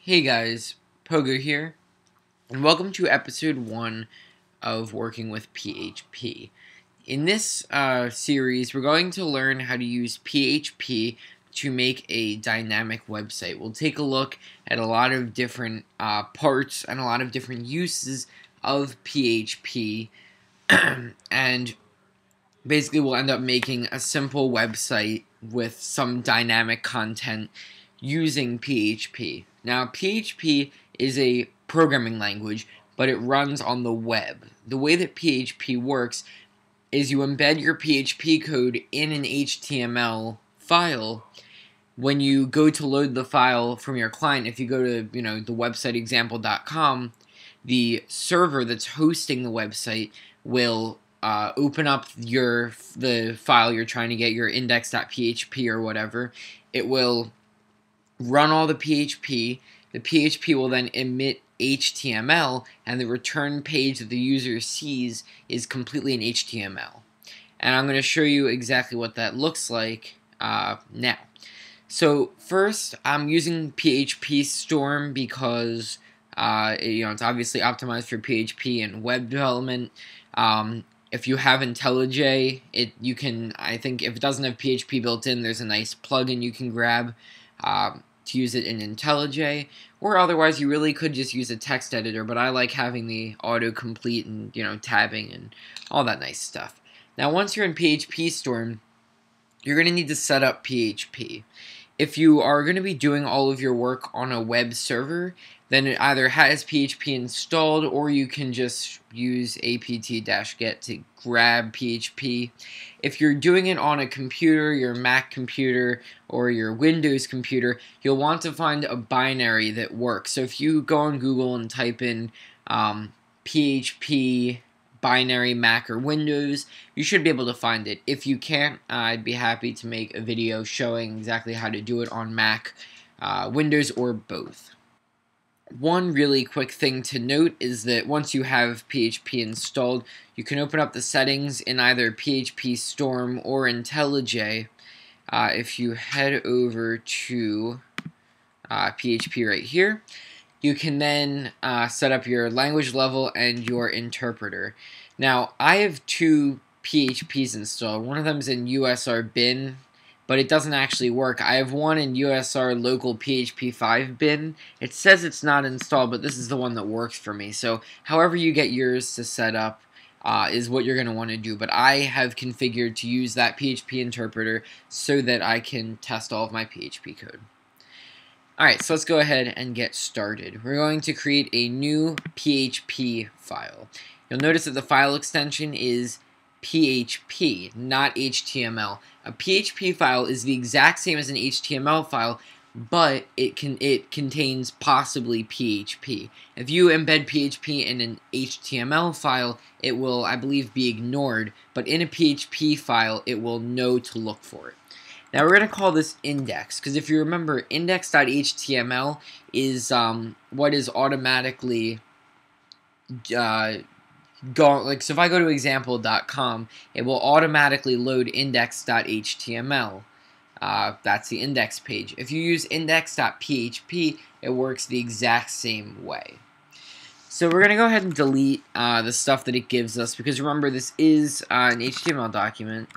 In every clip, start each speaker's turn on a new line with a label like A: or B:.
A: Hey guys, Pogo here, and welcome to episode 1 of Working with PHP. In this uh, series, we're going to learn how to use PHP to make a dynamic website. We'll take a look at a lot of different uh, parts and a lot of different uses of PHP, and basically we'll end up making a simple website with some dynamic content using PHP. Now, PHP is a programming language, but it runs on the web. The way that PHP works is you embed your PHP code in an HTML file. When you go to load the file from your client, if you go to, you know, the website example.com, the server that's hosting the website will uh, open up your the file you're trying to get your index.php or whatever. It will run all the PHP. The PHP will then emit HTML, and the return page that the user sees is completely in HTML. And I'm going to show you exactly what that looks like uh, now. So first, I'm using PHP Storm because uh, you know it's obviously optimized for PHP and web development. Um, if you have IntelliJ, it you can I think if it doesn't have PHP built in, there's a nice plugin you can grab. Um, to use it in IntelliJ, or otherwise you really could just use a text editor, but I like having the autocomplete and, you know, tabbing and all that nice stuff. Now, once you're in PHP Storm, you're going to need to set up PHP. If you are going to be doing all of your work on a web server, then it either has PHP installed or you can just use apt-get to grab PHP. If you're doing it on a computer, your Mac computer or your Windows computer, you'll want to find a binary that works. So if you go on Google and type in um, PHP binary Mac or Windows, you should be able to find it. If you can't, I'd be happy to make a video showing exactly how to do it on Mac, uh, Windows, or both. One really quick thing to note is that once you have PHP installed, you can open up the settings in either PHP Storm or IntelliJ. Uh, if you head over to uh, PHP right here, you can then uh, set up your language level and your interpreter. Now, I have two PHPs installed. One of them is in USR bin but it doesn't actually work. I have one in USR local PHP 5 bin. It says it's not installed, but this is the one that works for me. So however you get yours to set up uh, is what you're going to want to do. But I have configured to use that PHP interpreter so that I can test all of my PHP code. Alright, so let's go ahead and get started. We're going to create a new PHP file. You'll notice that the file extension is PHP, not HTML. A PHP file is the exact same as an HTML file, but it can it contains possibly PHP. If you embed PHP in an HTML file, it will, I believe, be ignored, but in a PHP file, it will know to look for it. Now we're going to call this index, because if you remember, index.html is um, what is automatically uh, go like so if I go to example.com, it will automatically load index.html. Uh, that's the index page. If you use index.php, it works the exact same way. So we're going to go ahead and delete uh, the stuff that it gives us because remember this is uh, an HTML document.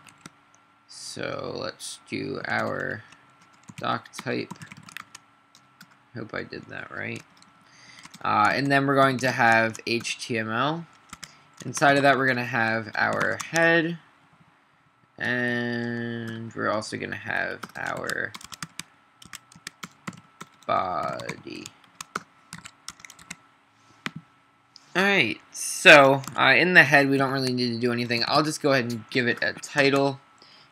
A: So let's do our doc type. Hope I did that right. Uh, and then we're going to have HTML. Inside of that, we're going to have our head, and we're also going to have our body. Alright, so uh, in the head, we don't really need to do anything. I'll just go ahead and give it a title,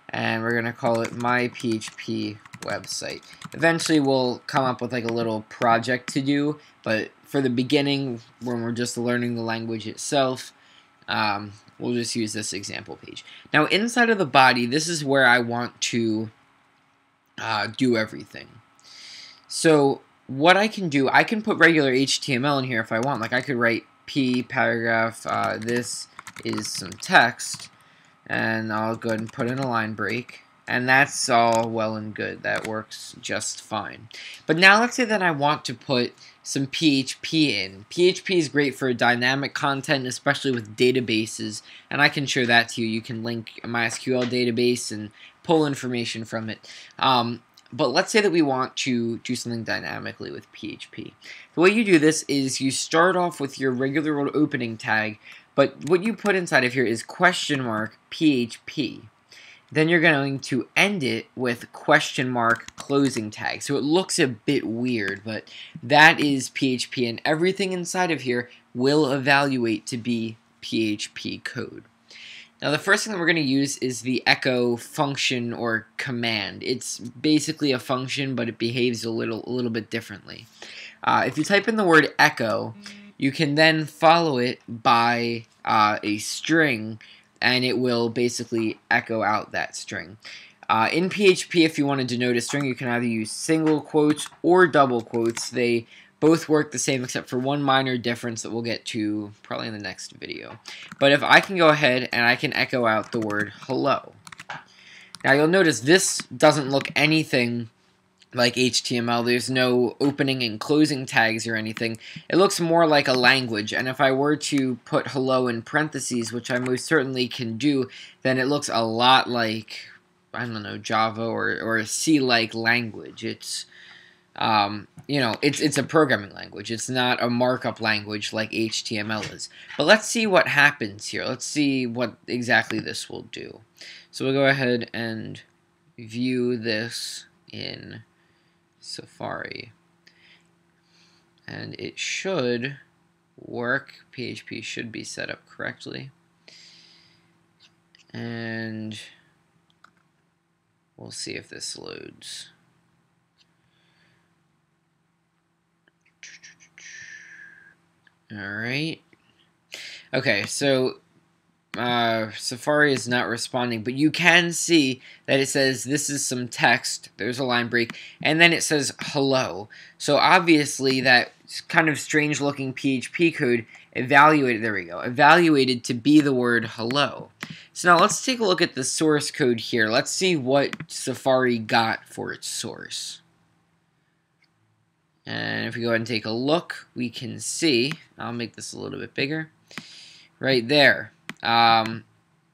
A: and we're going to call it My PHP Website. Eventually, we'll come up with like a little project to do, but for the beginning, when we're just learning the language itself, um, we'll just use this example page. Now inside of the body, this is where I want to uh, do everything. So what I can do, I can put regular HTML in here if I want. Like I could write P paragraph, uh, this is some text, and I'll go ahead and put in a line break. And that's all well and good. That works just fine. But now let's say that I want to put some PHP in. PHP is great for dynamic content, especially with databases, and I can show that to you. You can link a MySQL database and pull information from it. Um, but let's say that we want to do something dynamically with PHP. The way you do this is you start off with your regular old opening tag, but what you put inside of here is question mark PHP then you're going to end it with question mark closing tag. So it looks a bit weird, but that is PHP, and everything inside of here will evaluate to be PHP code. Now the first thing that we're going to use is the echo function or command. It's basically a function, but it behaves a little, a little bit differently. Uh, if you type in the word echo, you can then follow it by uh, a string and it will basically echo out that string. Uh, in PHP, if you want to denote a string, you can either use single quotes or double quotes. They both work the same except for one minor difference that we'll get to probably in the next video. But if I can go ahead and I can echo out the word hello. Now you'll notice this doesn't look anything like HTML. There's no opening and closing tags or anything. It looks more like a language, and if I were to put hello in parentheses, which I most certainly can do, then it looks a lot like, I don't know, Java or, or a C-like language. It's, um, you know, it's, it's a programming language. It's not a markup language like HTML is. But let's see what happens here. Let's see what exactly this will do. So we'll go ahead and view this in Safari. And it should work. PHP should be set up correctly. And we'll see if this loads. Alright. Okay, so uh, Safari is not responding, but you can see that it says this is some text. There's a line break, and then it says hello. So obviously that kind of strange looking PHP code evaluated, there we go, evaluated to be the word hello. So now let's take a look at the source code here. Let's see what Safari got for its source. And if we go ahead and take a look, we can see, I'll make this a little bit bigger, right there. Um,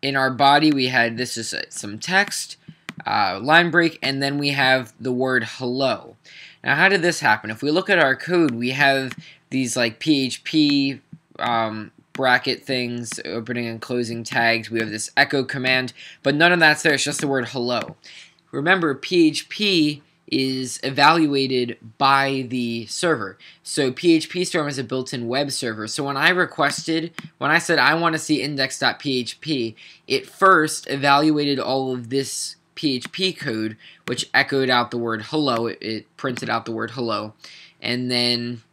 A: in our body, we had this is some text, uh, line break, and then we have the word hello. Now, how did this happen? If we look at our code, we have these like PHP um, bracket things, opening and closing tags. We have this echo command, but none of that's there. It's just the word hello. Remember, PHP is evaluated by the server. So PHP Storm is a built-in web server. So when I requested, when I said I want to see index.php, it first evaluated all of this PHP code, which echoed out the word hello. It, it printed out the word hello. And then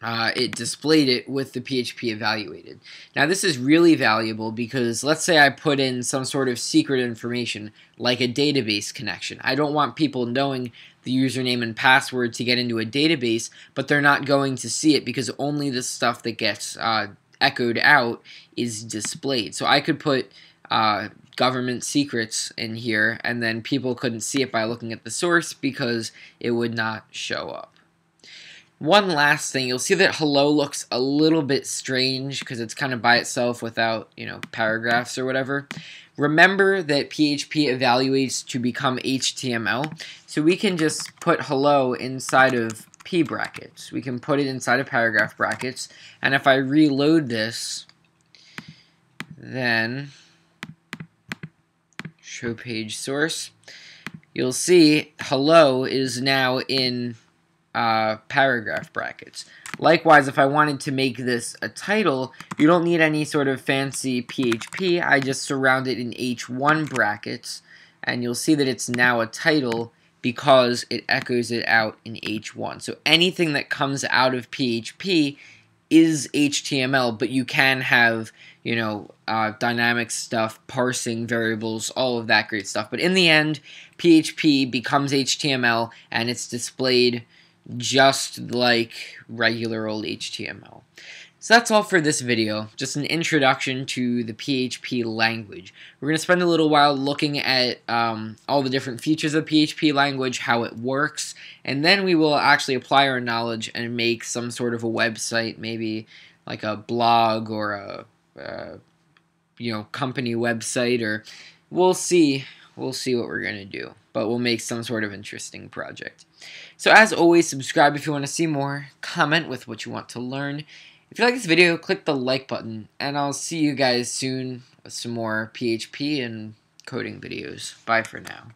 A: uh, it displayed it with the PHP evaluated. Now this is really valuable because let's say I put in some sort of secret information like a database connection. I don't want people knowing the username and password to get into a database, but they're not going to see it because only the stuff that gets uh, echoed out is displayed. So I could put uh, government secrets in here and then people couldn't see it by looking at the source because it would not show up. One last thing, you'll see that hello looks a little bit strange because it's kind of by itself without, you know, paragraphs or whatever. Remember that PHP evaluates to become HTML, so we can just put hello inside of P brackets. We can put it inside of paragraph brackets, and if I reload this, then show page source, you'll see hello is now in uh, paragraph brackets. Likewise, if I wanted to make this a title, you don't need any sort of fancy PHP. I just surround it in H1 brackets, and you'll see that it's now a title because it echoes it out in H1. So anything that comes out of PHP is HTML, but you can have, you know, uh, dynamic stuff, parsing variables, all of that great stuff. But in the end, PHP becomes HTML, and it's displayed just like regular old HTML. So that's all for this video, just an introduction to the PHP language. We're going to spend a little while looking at um, all the different features of PHP language, how it works, and then we will actually apply our knowledge and make some sort of a website, maybe like a blog or a, uh, you know, company website, or we'll see. We'll see what we're going to do, but we'll make some sort of interesting project. So as always, subscribe if you want to see more, comment with what you want to learn, if you like this video, click the like button, and I'll see you guys soon with some more PHP and coding videos. Bye for now.